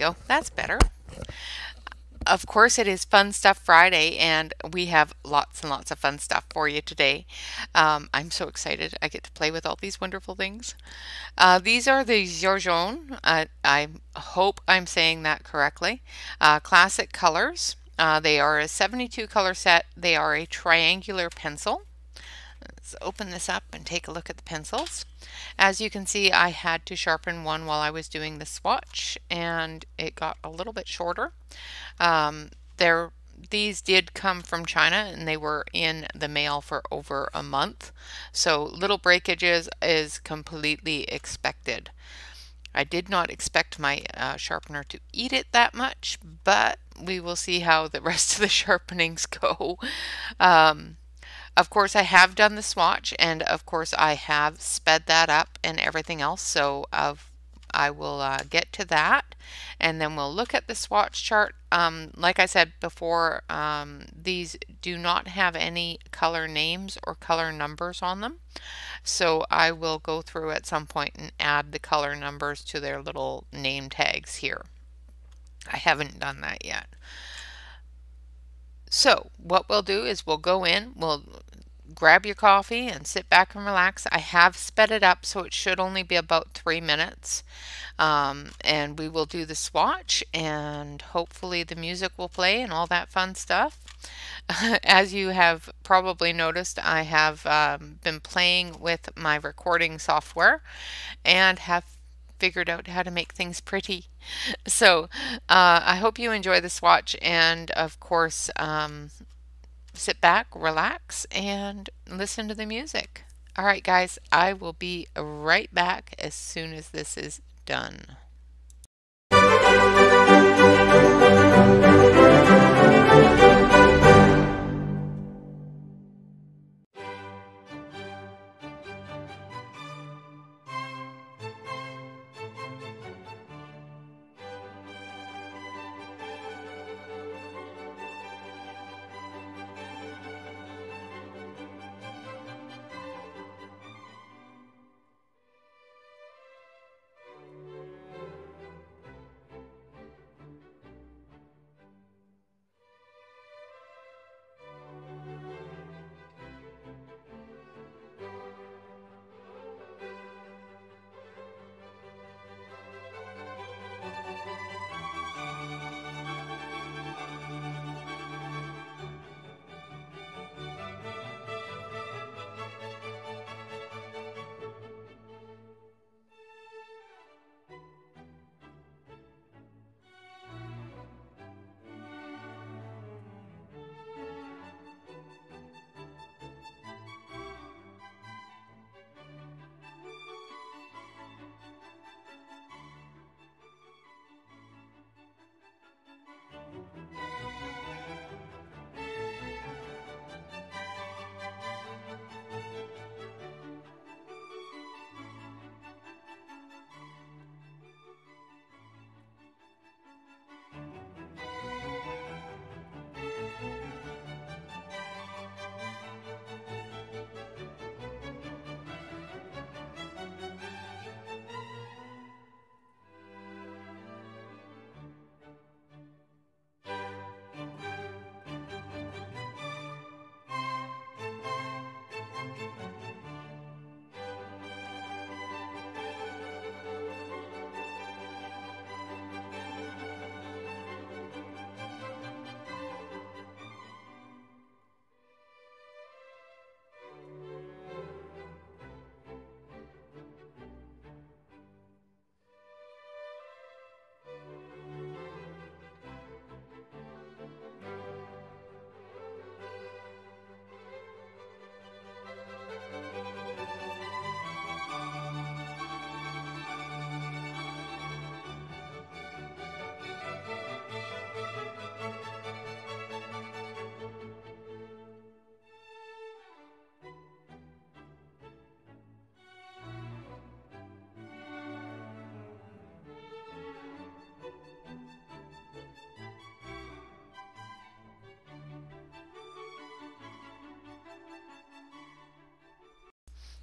Go. That's better. Of course, it is Fun Stuff Friday, and we have lots and lots of fun stuff for you today. Um, I'm so excited. I get to play with all these wonderful things. Uh, these are the Giorgione. Uh, I hope I'm saying that correctly. Uh, classic colors. Uh, they are a 72 color set. They are a triangular pencil. Let's open this up and take a look at the pencils. As you can see, I had to sharpen one while I was doing the swatch and it got a little bit shorter. Um, there, these did come from China and they were in the mail for over a month. So little breakages is completely expected. I did not expect my uh, sharpener to eat it that much, but we will see how the rest of the sharpenings go. Um, of course, I have done the swatch and of course I have sped that up and everything else. So of I will uh, get to that and then we'll look at the swatch chart. Um, like I said before, um, these do not have any color names or color numbers on them. So I will go through at some point and add the color numbers to their little name tags here. I haven't done that yet. So what we'll do is we'll go in, we'll grab your coffee and sit back and relax. I have sped it up so it should only be about three minutes. Um, and we will do the swatch and hopefully the music will play and all that fun stuff. As you have probably noticed, I have um, been playing with my recording software and have figured out how to make things pretty. So uh, I hope you enjoy the swatch and of course um, sit back, relax, and listen to the music. All right, guys, I will be right back as soon as this is done.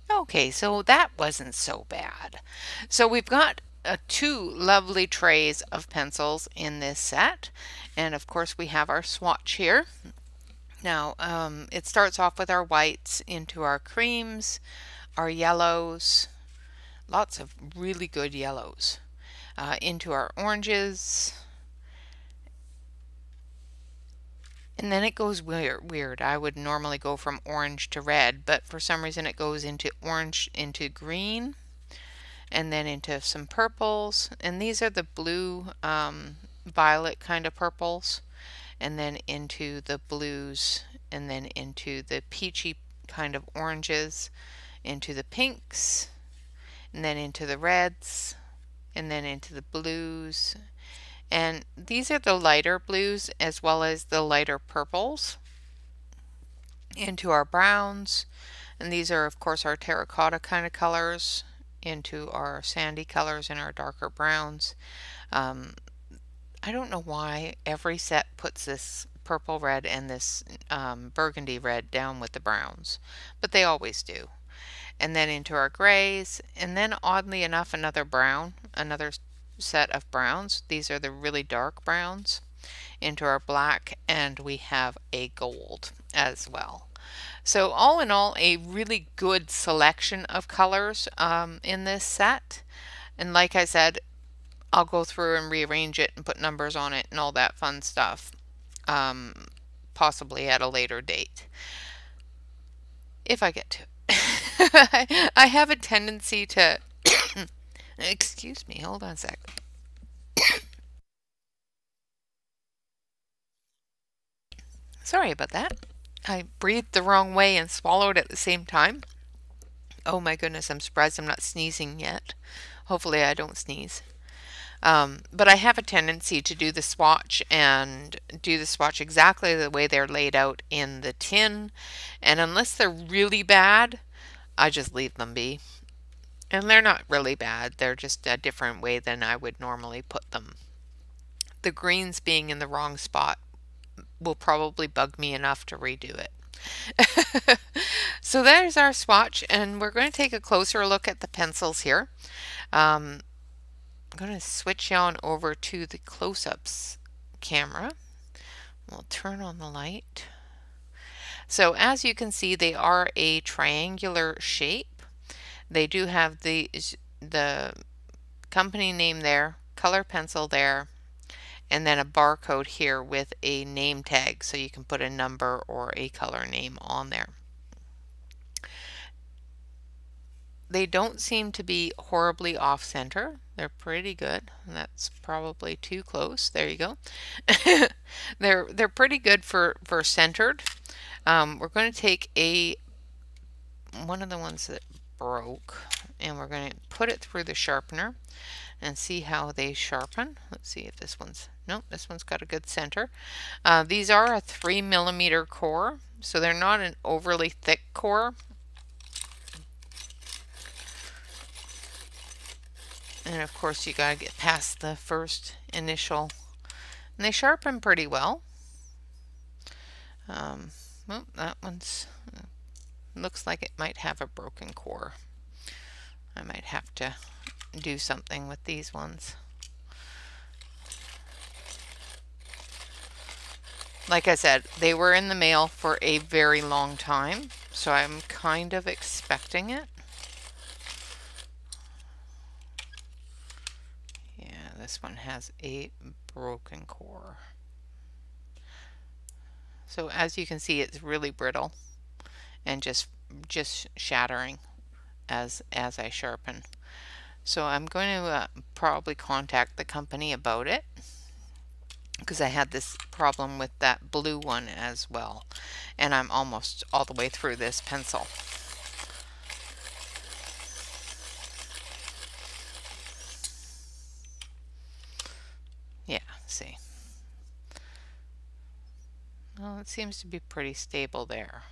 Okay, so that wasn't so bad. So we've got uh, two lovely trays of pencils in this set. And of course we have our swatch here. Now um, it starts off with our whites into our creams, our yellows, lots of really good yellows, uh, into our oranges, and then it goes weird, weird. I would normally go from orange to red, but for some reason it goes into orange into green and then into some purples. And these are the blue um, violet kind of purples and then into the blues and then into the peachy kind of oranges, into the pinks and then into the reds and then into the blues and these are the lighter blues as well as the lighter purples into our browns. And these are, of course, our terracotta kind of colors into our sandy colors and our darker browns. Um, I don't know why every set puts this purple red and this um, burgundy red down with the browns, but they always do. And then into our grays, and then oddly enough, another brown, another set of browns. These are the really dark browns into our black and we have a gold as well. So all in all, a really good selection of colors um, in this set. And like I said, I'll go through and rearrange it and put numbers on it and all that fun stuff, um, possibly at a later date. If I get to. I have a tendency to Excuse me, hold on a sec. Sorry about that. I breathed the wrong way and swallowed at the same time. Oh my goodness, I'm surprised I'm not sneezing yet. Hopefully I don't sneeze. Um, but I have a tendency to do the swatch and do the swatch exactly the way they're laid out in the tin. And unless they're really bad, I just leave them be. And they're not really bad. They're just a different way than I would normally put them. The greens being in the wrong spot will probably bug me enough to redo it. so there's our swatch and we're going to take a closer look at the pencils here. Um, I'm going to switch on over to the close-ups camera. We'll turn on the light. So as you can see, they are a triangular shape. They do have the, the company name there, color pencil there, and then a barcode here with a name tag so you can put a number or a color name on there. They don't seem to be horribly off center. They're pretty good. That's probably too close. There you go. they're they're pretty good for for centered. Um, we're going to take a one of the ones that broke and we're going to put it through the sharpener and see how they sharpen. Let's see if this one's, nope, this one's got a good center. Uh, these are a three millimeter core, so they're not an overly thick core. And of course you got to get past the first initial, and they sharpen pretty well. Um, well, that one's looks like it might have a broken core. I might have to do something with these ones. Like I said, they were in the mail for a very long time, so I'm kind of expecting it. Yeah, this one has a broken core. So as you can see, it's really brittle and just just shattering as as I sharpen. So I'm going to uh, probably contact the company about it because I had this problem with that blue one as well and I'm almost all the way through this pencil. Yeah, see. Well, it seems to be pretty stable there.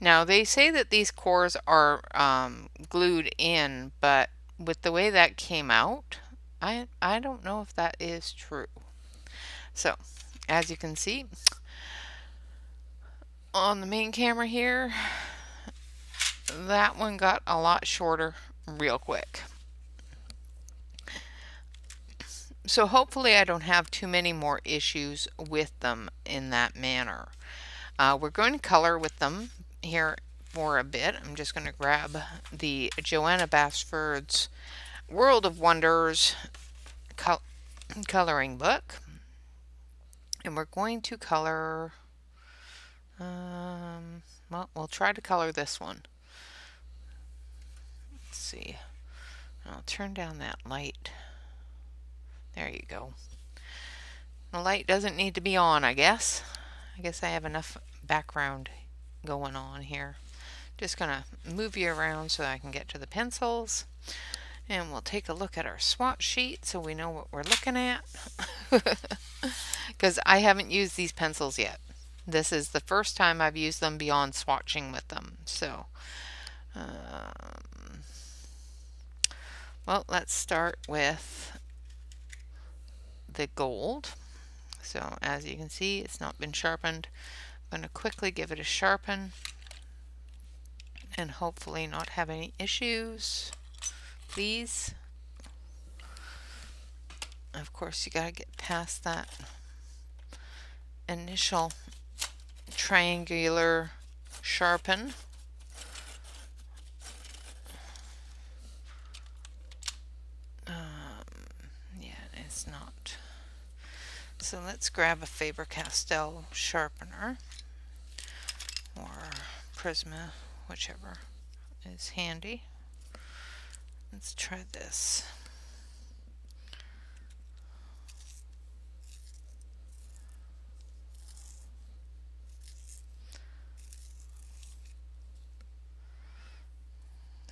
Now they say that these cores are um, glued in, but with the way that came out, I, I don't know if that is true. So, as you can see, on the main camera here, that one got a lot shorter real quick. So hopefully I don't have too many more issues with them in that manner. Uh, we're going to color with them here for a bit. I'm just going to grab the Johanna Basford's World of Wonders col coloring book. And we're going to color, um, well, we'll try to color this one. Let's see. I'll turn down that light. There you go. The light doesn't need to be on, I guess. I guess I have enough background going on here. Just going to move you around so I can get to the pencils. And we'll take a look at our swatch sheet so we know what we're looking at. Because I haven't used these pencils yet. This is the first time I've used them beyond swatching with them. So, um, well, let's start with the gold. So as you can see, it's not been sharpened. Going to quickly give it a sharpen and hopefully not have any issues. Please. Of course, you got to get past that initial triangular sharpen. Um, yeah, it's not. So let's grab a Faber-Castell sharpener or Prisma, whichever is handy. Let's try this.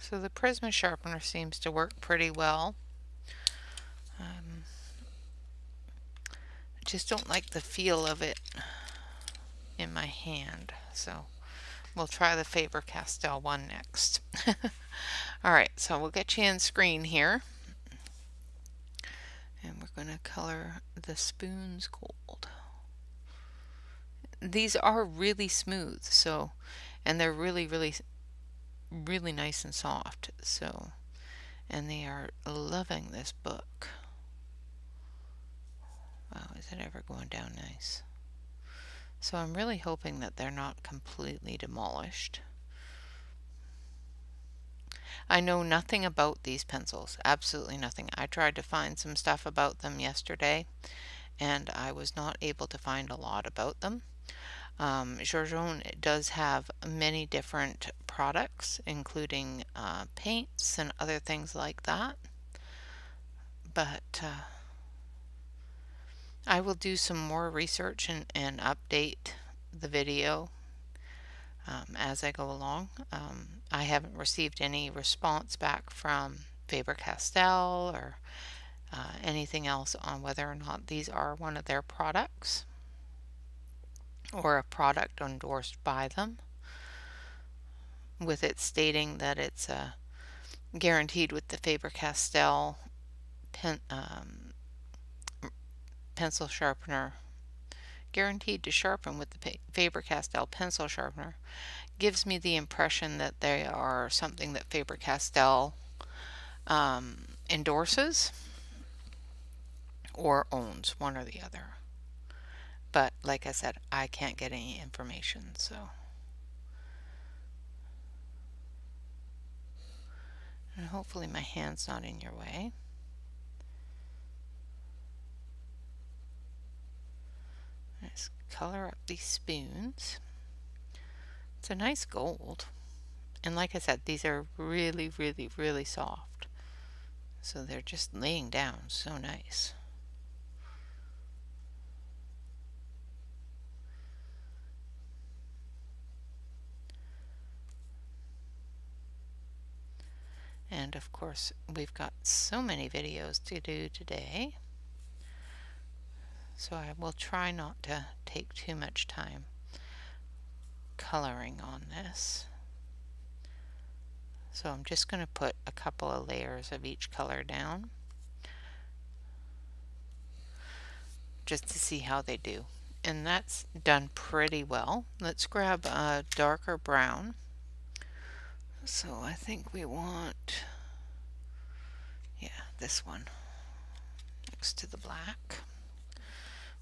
So the Prisma sharpener seems to work pretty well. Um, I just don't like the feel of it in my hand. So we'll try the Faber-Castell one next. Alright, so we'll get you in screen here. And we're going to color the spoons gold. These are really smooth, so, and they're really, really, really nice and soft. So, and they are loving this book. Wow, is it ever going down nice? So I'm really hoping that they're not completely demolished. I know nothing about these pencils, absolutely nothing. I tried to find some stuff about them yesterday and I was not able to find a lot about them. Um, does have many different products, including uh, paints and other things like that. But uh, I will do some more research and, and update the video um, as I go along. Um, I haven't received any response back from Faber-Castell or uh, anything else on whether or not these are one of their products or a product endorsed by them with it stating that it's uh, guaranteed with the Faber-Castell pen, um, pencil sharpener, guaranteed to sharpen with the Faber-Castell pencil sharpener, gives me the impression that they are something that Faber-Castell um, endorses or owns, one or the other. But like I said, I can't get any information, so. And hopefully my hand's not in your way. Let's color up these spoons. It's a nice gold. And like I said, these are really, really, really soft. So they're just laying down so nice. And of course, we've got so many videos to do today. So I will try not to take too much time coloring on this. So I'm just going to put a couple of layers of each color down just to see how they do. And that's done pretty well. Let's grab a darker brown. So I think we want, yeah, this one next to the black.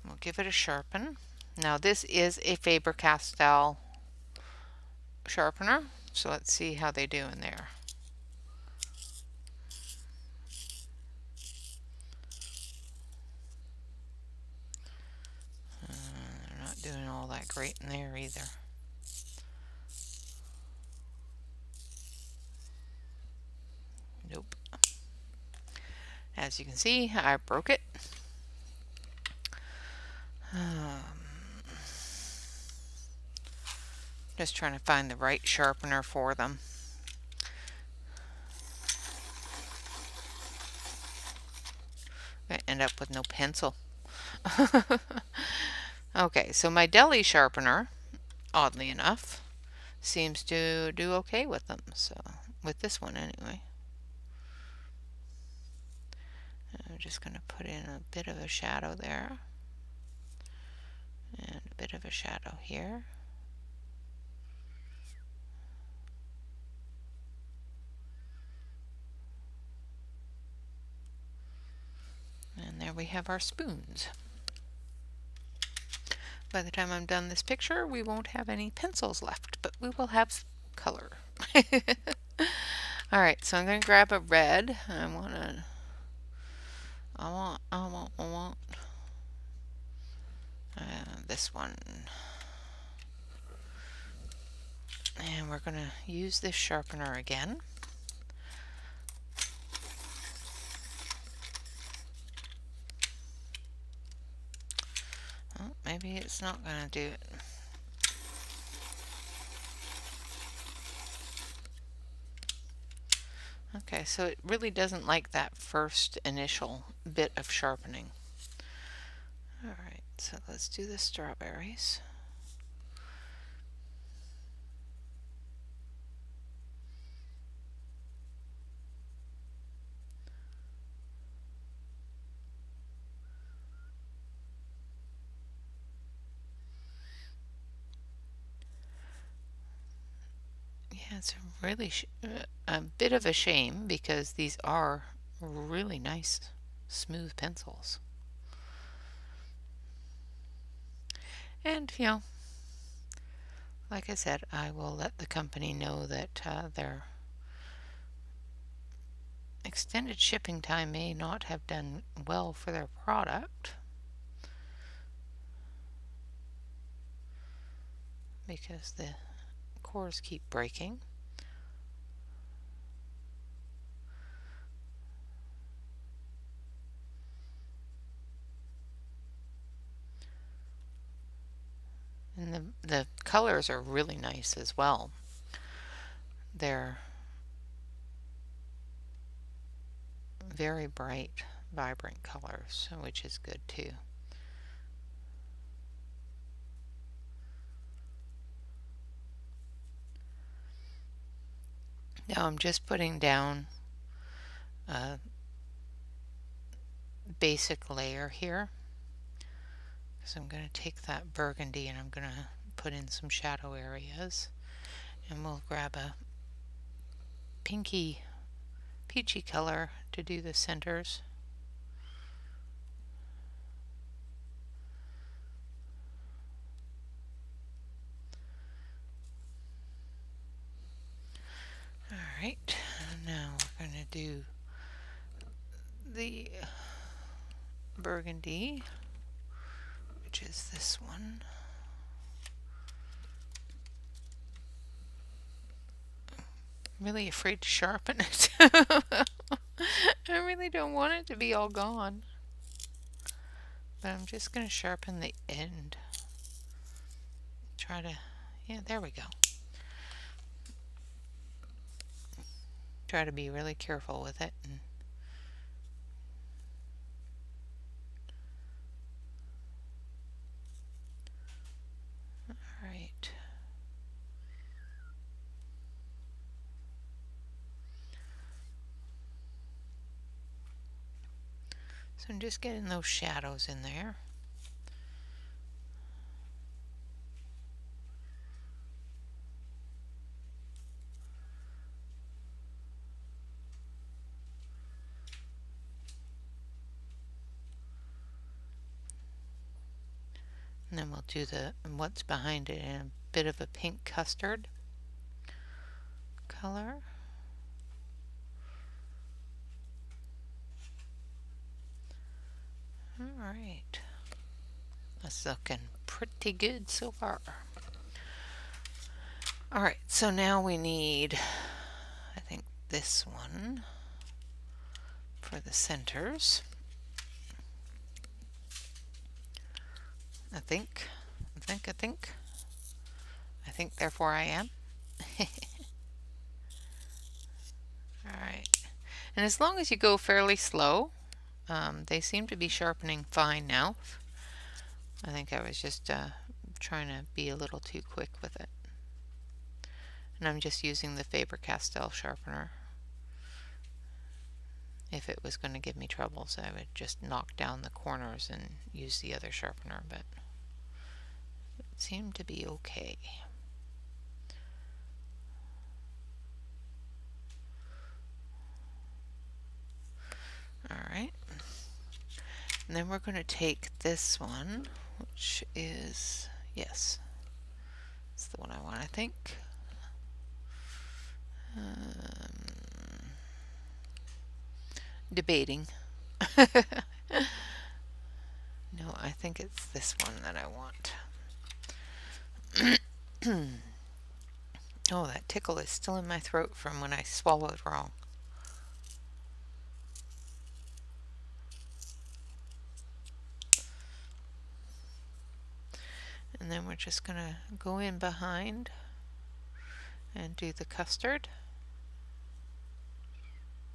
We'll give it a sharpen. Now this is a Faber-Castell sharpener, so let's see how they do in there. Uh, they're not doing all that great in there either. Nope. As you can see, I broke it. Um, just trying to find the right sharpener for them. I end up with no pencil. okay, so my deli sharpener, oddly enough, seems to do okay with them. So, with this one anyway. I'm just going to put in a bit of a shadow there. And a bit of a shadow here. And there we have our spoons. By the time I'm done this picture, we won't have any pencils left, but we will have color. Alright, so I'm going to grab a red. I want to I want, I want, I want uh, this one. And we're going to use this sharpener again. Well, maybe it's not going to do it. Okay, so it really doesn't like that first initial bit of sharpening. Alright, so let's do the strawberries. Yeah, it's really uh, a bit of a shame because these are really nice smooth pencils. And, you know, like I said, I will let the company know that uh, their extended shipping time may not have done well for their product. Because the cores keep breaking. And the, the colors are really nice as well. They're very bright, vibrant colors, which is good too. Now I'm just putting down a basic layer here. So I'm going to take that burgundy and I'm going to put in some shadow areas. And we'll grab a pinky, peachy color to do the centers. Alright, now we're going to do the burgundy, which is this one. I'm really afraid to sharpen it. I really don't want it to be all gone. But I'm just going to sharpen the end. Try to, yeah, there we go. try to be really careful with it. And So I'm just getting those shadows in there. And then we'll do the what's behind it in a bit of a pink custard color. All right. That's looking pretty good so far. All right, so now we need, I think this one for the centers. I think, I think, I think, I think therefore I am. Alright, and as long as you go fairly slow, um, they seem to be sharpening fine now. I think I was just uh, trying to be a little too quick with it. And I'm just using the Faber-Castell sharpener. If it was going to give me troubles, I would just knock down the corners and use the other sharpener, but it seemed to be okay. Alright. And then we're going to take this one, which is, yes, it's the one I want, I think. Um, debating. no, I think it's this one that I want. oh, that tickle is still in my throat from when I swallowed wrong. And then we're just going to go in behind and do the custard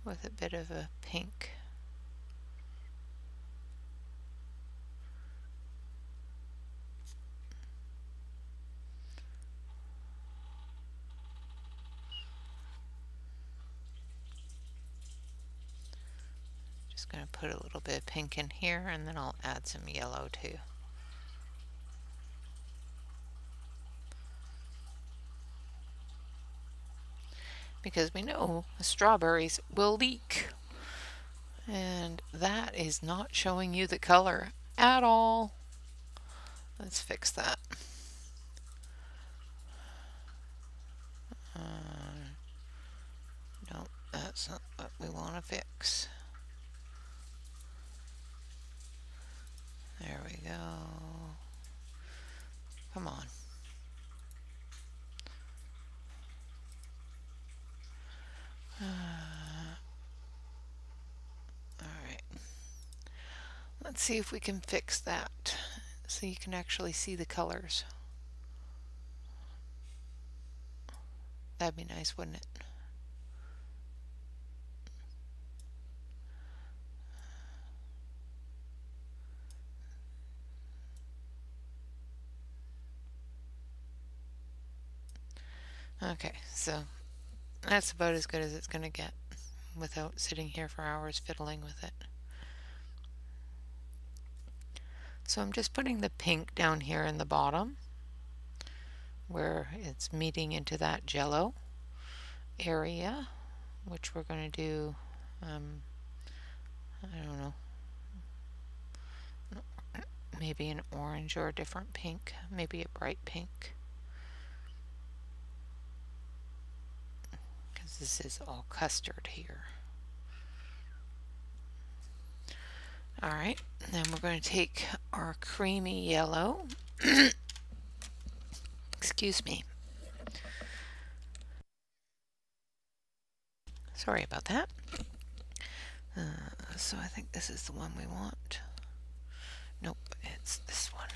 with a bit of a pink. Just going to put a little bit of pink in here and then I'll add some yellow too. Because we know strawberries will leak. And that is not showing you the color at all. Let's fix that. Uh, no, that's not what we want to fix. There we go. Come on. Let's see if we can fix that so you can actually see the colors. That'd be nice, wouldn't it? Okay, so that's about as good as it's going to get without sitting here for hours fiddling with it. So I'm just putting the pink down here in the bottom where it's meeting into that jello area, which we're going to do, um, I don't know, maybe an orange or a different pink, maybe a bright pink. Because this is all custard here. Alright, then we're going to take our creamy yellow. Excuse me. Sorry about that. Uh, so I think this is the one we want. Nope, it's this one.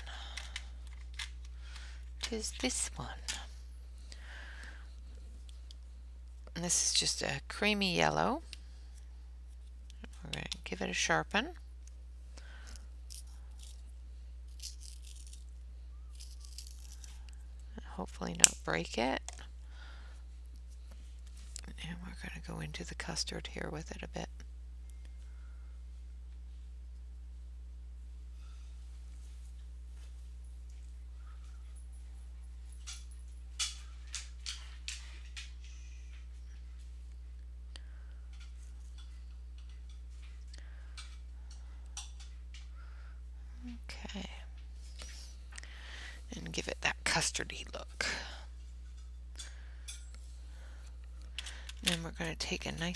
It is this one. And this is just a creamy yellow. We're going to give it a sharpen. Hopefully not break it. And we're going to go into the custard here with it a bit.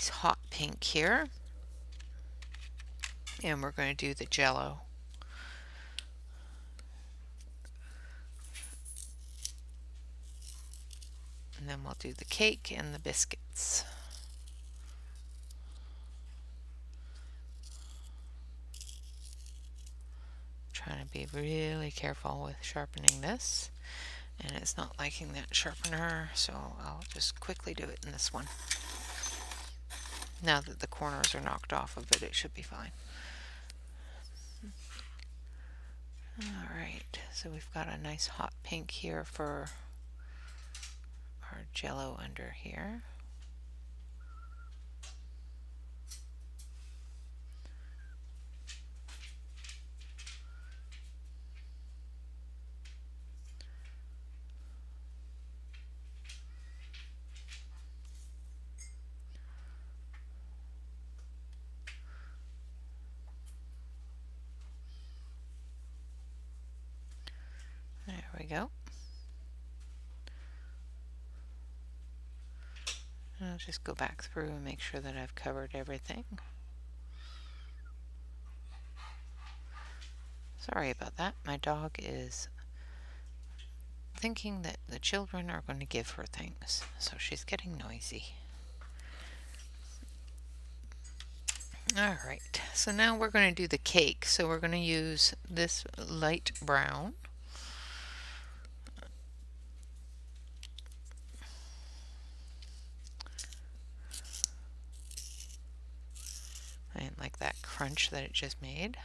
Nice hot pink here. And we're going to do the jello. And then we'll do the cake and the biscuits. Trying to be really careful with sharpening this. And it's not liking that sharpener, so I'll just quickly do it in this one. Now that the corners are knocked off of it, it should be fine. Alright, so we've got a nice hot pink here for our jello under here. There we go. I'll just go back through and make sure that I've covered everything. Sorry about that. My dog is thinking that the children are going to give her things, so she's getting noisy. Alright, so now we're going to do the cake. So we're going to use this light brown. I didn't like that crunch that it just made.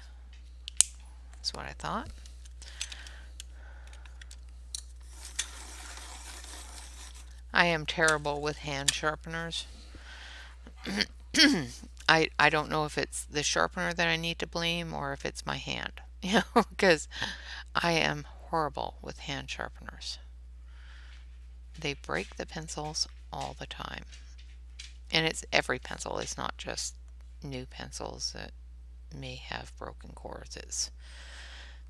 That's what I thought. I am terrible with hand sharpeners. I, I don't know if it's the sharpener that I need to blame or if it's my hand. You know, because I am horrible with hand sharpeners. They break the pencils all the time. And it's every pencil. It's not just new pencils that may have broken cores. It's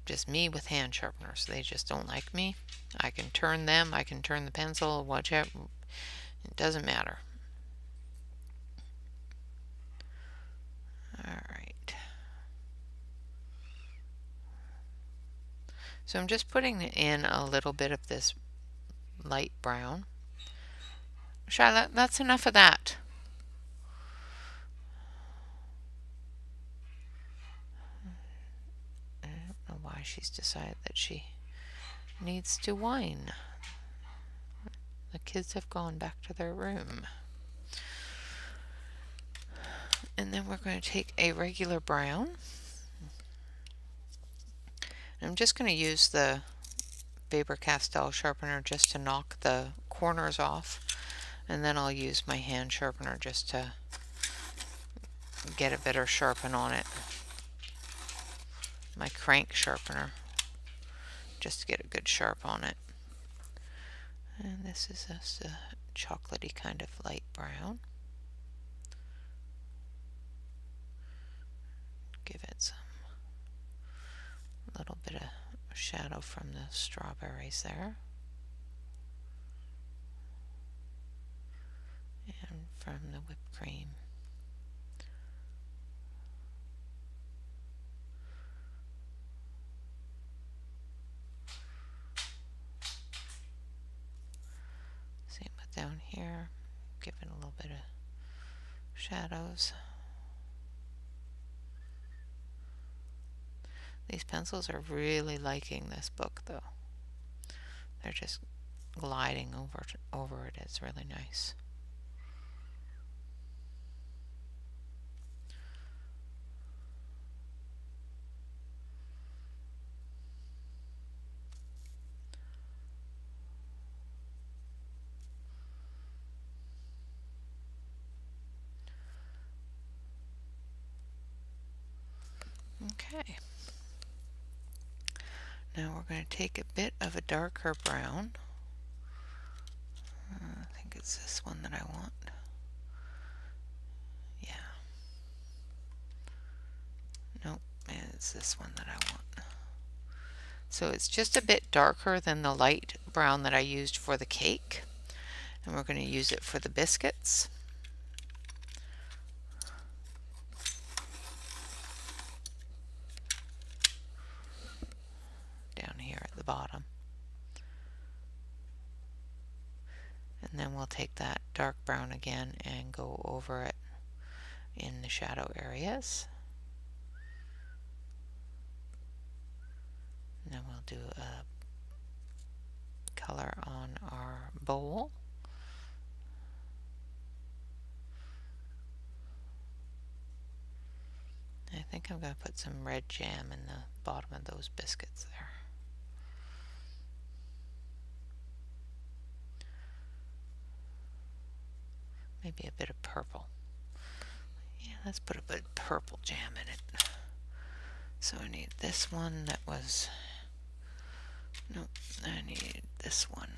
just me with hand sharpeners. They just don't like me. I can turn them, I can turn the pencil, whichever. It doesn't matter. Alright. So I'm just putting in a little bit of this light brown. Charlotte, that's enough of that. why she's decided that she needs to whine. The kids have gone back to their room. And then we're going to take a regular brown. I'm just going to use the Faber-Castell sharpener just to knock the corners off. And then I'll use my hand sharpener just to get a better sharpen on it my crank sharpener just to get a good sharp on it. And this is just a chocolatey kind of light brown. Give it some little bit of shadow from the strawberries there. And from the whipped cream. down here, give it a little bit of These pencils are really liking this book though. They're just gliding over over it. It's really nice. Okay. Now we're going to take a bit of a darker brown. Uh, I think it's this one that I want. Yeah. Nope, it's this one that I want. So it's just a bit darker than the light brown that I used for the cake and we're going to use it for the biscuits. Down here at the bottom. We'll take that dark brown again and go over it in the shadow areas. And then we'll do a color on our bowl. I think I'm going to put some red jam in the bottom of those biscuits there. Maybe a bit of purple. Yeah, let's put a bit of purple jam in it. So I need this one that was, nope, I need this one.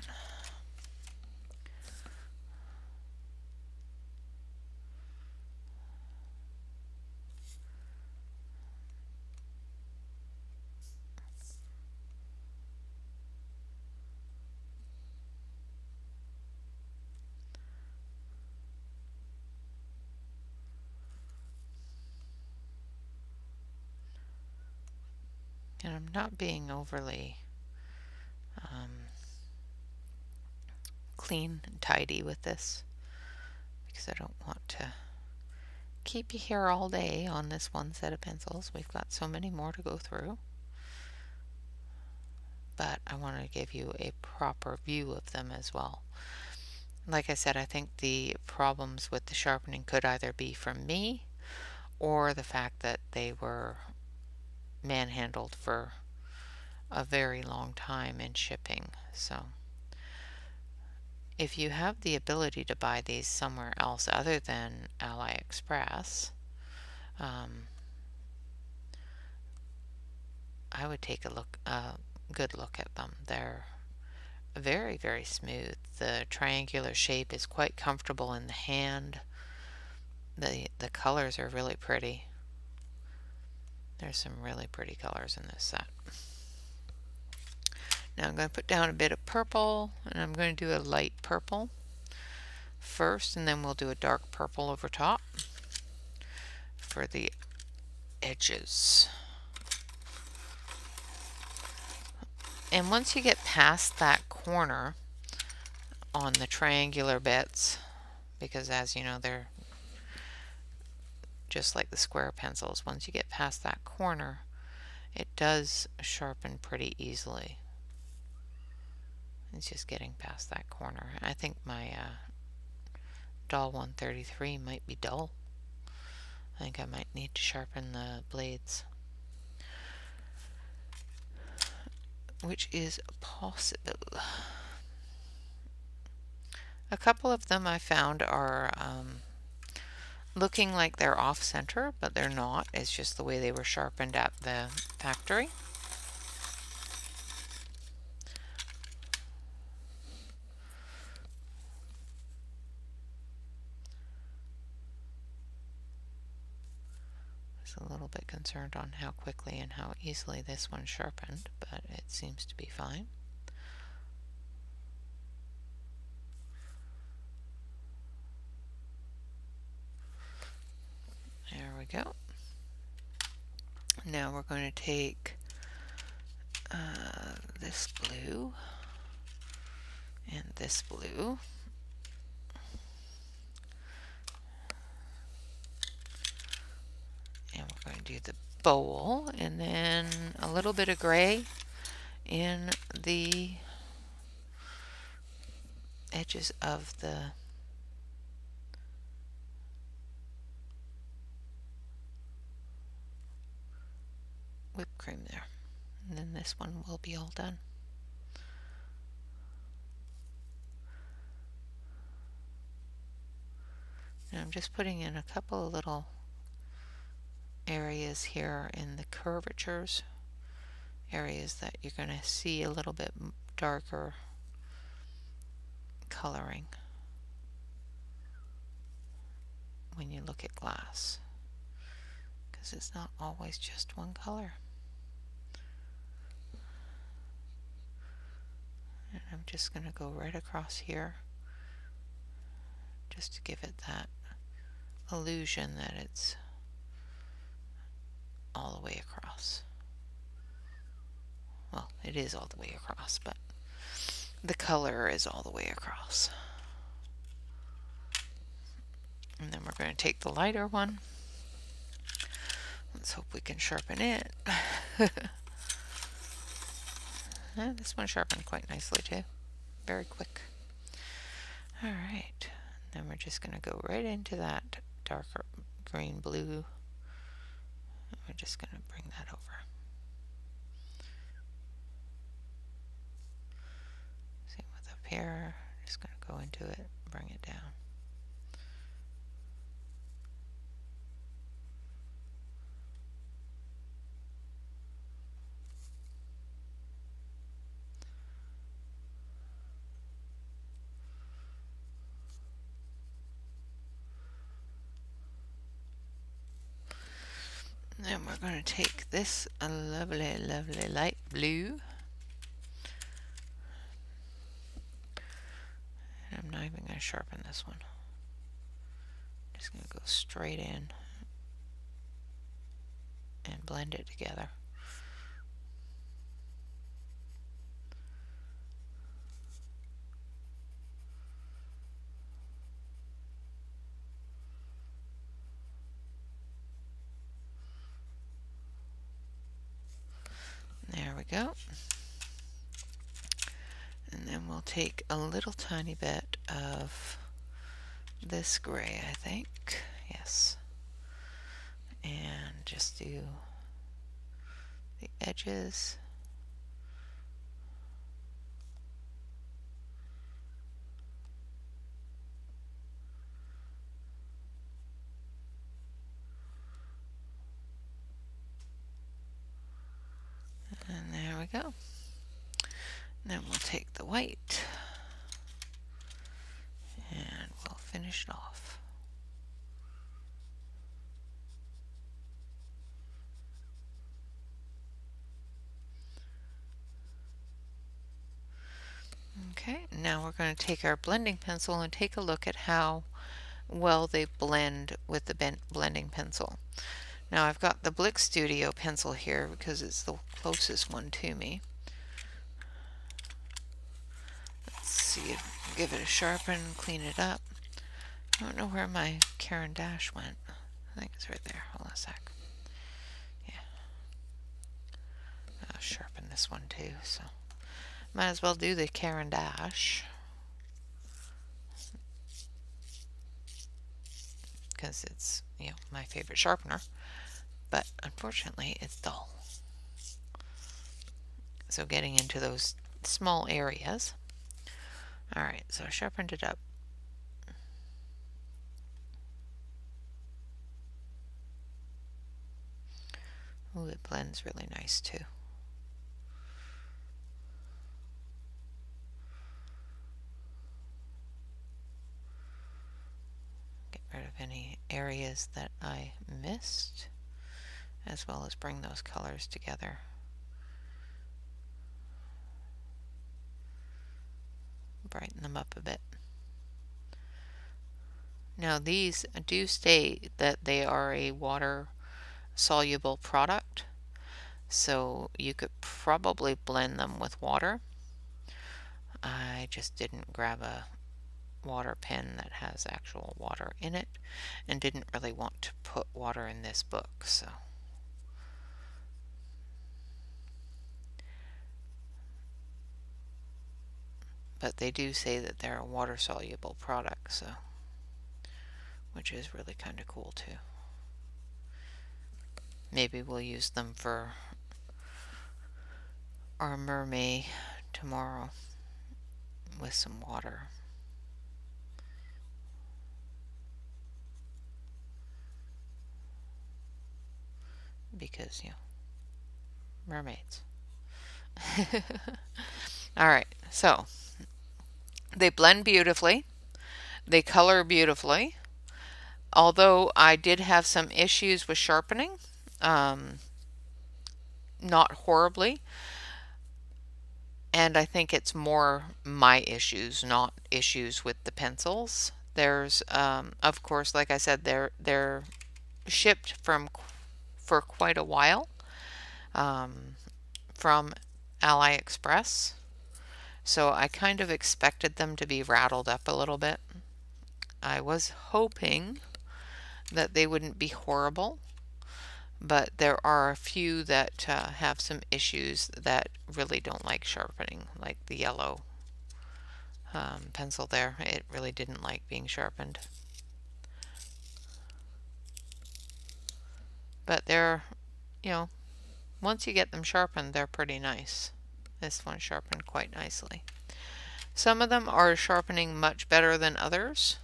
Not being overly um, clean and tidy with this because I don't want to keep you here all day on this one set of pencils. We've got so many more to go through. But I want to give you a proper view of them as well. Like I said, I think the problems with the sharpening could either be from me or the fact that they were manhandled for a very long time in shipping. So if you have the ability to buy these somewhere else other than AliExpress, um, I would take a look, a good look at them. They're very, very smooth. The triangular shape is quite comfortable in the hand. The, the colors are really pretty. There's some really pretty colors in this set. Now I'm going to put down a bit of purple and I'm going to do a light purple first and then we'll do a dark purple over top for the edges. And once you get past that corner on the triangular bits, because as you know they're just like the square pencils. Once you get past that corner, it does sharpen pretty easily. It's just getting past that corner. I think my uh, Dahle 133 might be dull. I think I might need to sharpen the blades. Which is possible. A couple of them I found are um, looking like they're off center, but they're not. It's just the way they were sharpened at the factory. I was a little bit concerned on how quickly and how easily this one sharpened, but it seems to be fine. Go. Now we're going to take uh, this blue and this blue. And we're going to do the bowl and then a little bit of gray in the edges of the whipped cream there. And then this one will be all done. I'm just putting in a couple of little areas here in the curvatures, areas that you're going to see a little bit darker coloring when you look at glass because it's not always just one color. And I'm just going to go right across here just to give it that illusion that it's all the way across. Well, it is all the way across, but the color is all the way across. And then we're going to take the lighter one. Let's hope we can sharpen it. this one sharpened quite nicely too. Very quick. Alright, then we're just going to go right into that darker green blue. We're just going to bring that over. Same with up here. Just going to go into it, bring it down. Then we're going to take this lovely, lovely light blue. And I'm not even going to sharpen this one. I'm just going to go straight in and blend it together. Go. And then we'll take a little tiny bit of this gray, I think. Yes. And just do the edges. Go. then we'll take the white and we'll finish it off. Okay, now we're going to take our blending pencil and take a look at how well they blend with the blending pencil. Now I've got the Blick Studio pencil here because it's the closest one to me. Let's see, give it a sharpen, clean it up. I don't know where my Caran d'Ache went. I think it's right there. Hold on a sec. Yeah. I'll sharpen this one too, so might as well do the Caran d'Ache. Because it's, you know, my favorite sharpener but unfortunately it's dull. So getting into those small areas. Alright, so I sharpened it up. Oh, it blends really nice too. Get rid of any areas that I missed as well as bring those colors together. Brighten them up a bit. Now these do state that they are a water soluble product so you could probably blend them with water. I just didn't grab a water pen that has actual water in it and didn't really want to put water in this book so but they do say that they're a water soluble product so which is really kind of cool too. Maybe we'll use them for our mermaid tomorrow with some water. Because you know mermaids. All right so they blend beautifully. They color beautifully. Although I did have some issues with sharpening, um, not horribly. and I think it's more my issues, not issues with the pencils. There's, um, of course, like I said, they're they're shipped from for quite a while um, from AliExpress. So I kind of expected them to be rattled up a little bit. I was hoping that they wouldn't be horrible, but there are a few that uh, have some issues that really don't like sharpening, like the yellow um, pencil there. It really didn't like being sharpened. But they're, you know, once you get them sharpened, they're pretty nice. This one sharpened quite nicely. Some of them are sharpening much better than others.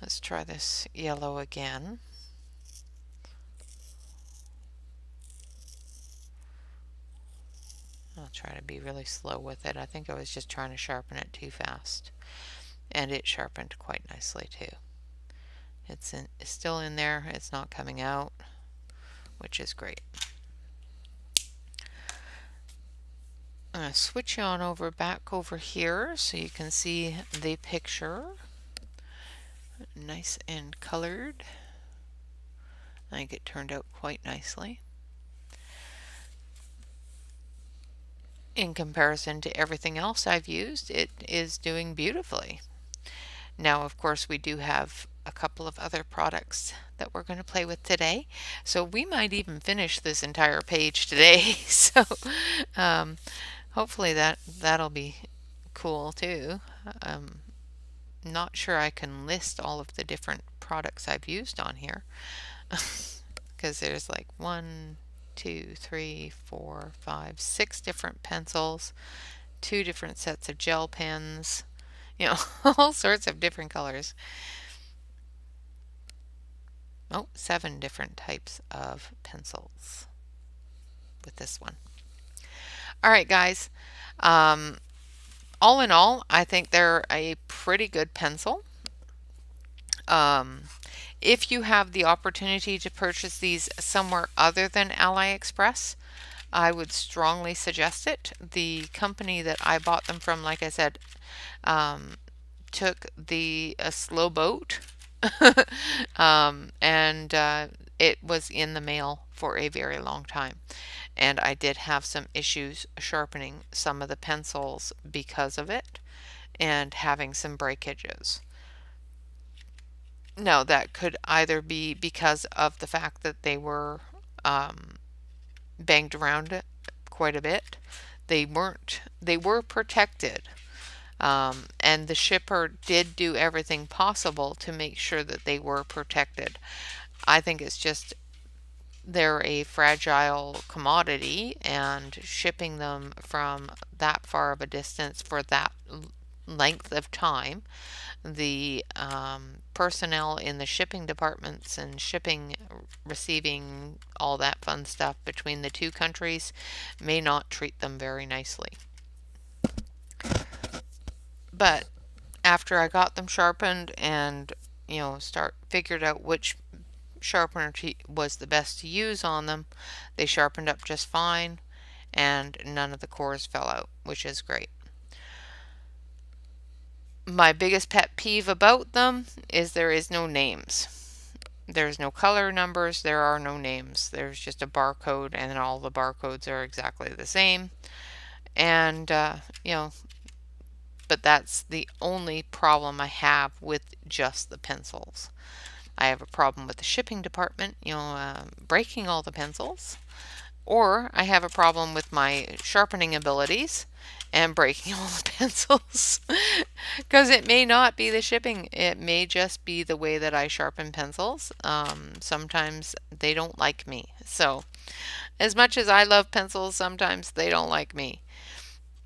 Let's try this yellow again. I'll try to be really slow with it. I think I was just trying to sharpen it too fast. And it sharpened quite nicely too. It's, in, it's still in there. It's not coming out, which is great. I'm going to switch on over back over here so you can see the picture. Nice and colored. I think it turned out quite nicely. In comparison to everything else I've used, it is doing beautifully. Now, of course, we do have a couple of other products that we're going to play with today. So we might even finish this entire page today. so um, hopefully that that'll be cool too. Um, not sure I can list all of the different products I've used on here because there's like one, two, three, four, five, six different pencils, two different sets of gel pens, you know, all sorts of different colors. Oh, seven different types of pencils with this one. All right, guys. Um, all in all, I think they're a pretty good pencil. Um, if you have the opportunity to purchase these somewhere other than AliExpress, I would strongly suggest it. The company that I bought them from, like I said, um, took the a slow boat um, and uh, it was in the mail for a very long time and I did have some issues sharpening some of the pencils because of it and having some breakages. Now that could either be because of the fact that they were um, banged around quite a bit. They weren't, they were protected. Um, and the shipper did do everything possible to make sure that they were protected. I think it's just they're a fragile commodity and shipping them from that far of a distance for that length of time the um, personnel in the shipping departments and shipping receiving all that fun stuff between the two countries may not treat them very nicely. But after I got them sharpened and you know start figured out which sharpener was the best to use on them. They sharpened up just fine and none of the cores fell out, which is great. My biggest pet peeve about them is there is no names. There's no color numbers, there are no names. There's just a barcode and all the barcodes are exactly the same. And, uh, you know, but that's the only problem I have with just the pencils. I have a problem with the shipping department, you know, uh, breaking all the pencils. Or I have a problem with my sharpening abilities and breaking all the pencils. Because it may not be the shipping, it may just be the way that I sharpen pencils. Um, sometimes they don't like me. So, as much as I love pencils, sometimes they don't like me.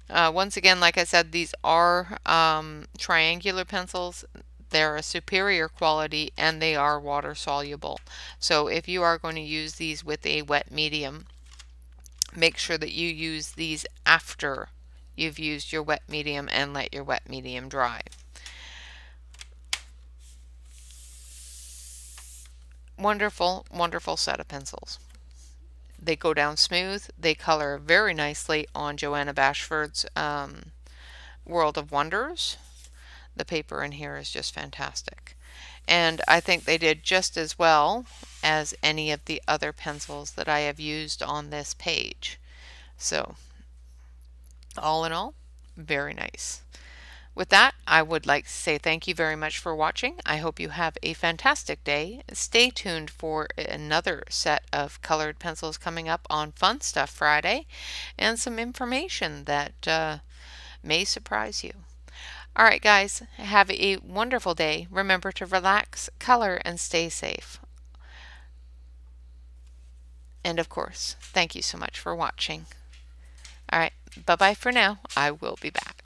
Uh, once again, like I said, these are um, triangular pencils. They're a superior quality and they are water soluble. So if you are going to use these with a wet medium, make sure that you use these after you've used your wet medium and let your wet medium dry. Wonderful, wonderful set of pencils. they go down smooth. They color very nicely on Johanna Basford's um, World of Wonders. The paper in here is just fantastic. And I think they did just as well as any of the other pencils that I have used on this page. So all in all, very nice. With that, I would like to say thank you very much for watching. I hope you have a fantastic day. Stay tuned for another set of colored pencils coming up on Fun Stuff Friday and some information that uh, may surprise you. All right, guys, have a wonderful day. Remember to relax, color, and stay safe. And of course, thank you so much for watching. All right, bye bye for now. I will be back.